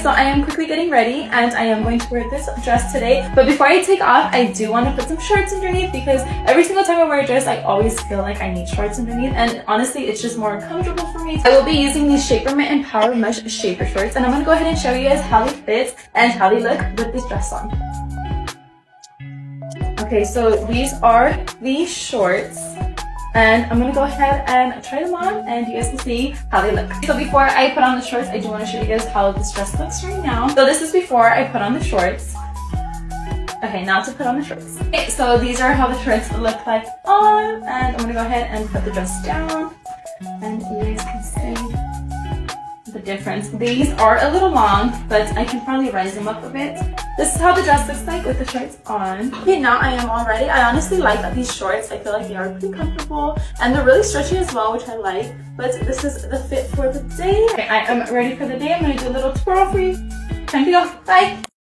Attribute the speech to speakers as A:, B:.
A: So I am quickly getting ready and I am going to wear this dress today. But before I take off, I do want to put some shorts underneath because every single time I wear a dress, I always feel like I need shorts underneath. And honestly, it's just more comfortable for me. I will be using these Shapermint Empower Mesh Shaper Shorts. And I'm going to go ahead and show you guys how they fit and how they look with this dress on. Okay, so these are the shorts and I'm gonna go ahead and try them on and you guys can see how they look. So before I put on the shorts, I do want to show you guys how this dress looks right now. So this is before I put on the shorts. Okay, now to put on the shorts. Okay, so these are how the shorts look like on and I'm gonna go ahead and put the dress down and you guys can see difference. These are a little long, but I can probably rise them up a bit. This is how the dress looks like with the shorts on. Okay, now I am all ready. I honestly like these shorts. I feel like they are pretty comfortable and they're really stretchy as well, which I like. But this is the fit for the day. Okay, I am ready for the day. I'm gonna do a little twirl for you. Time to go. Bye.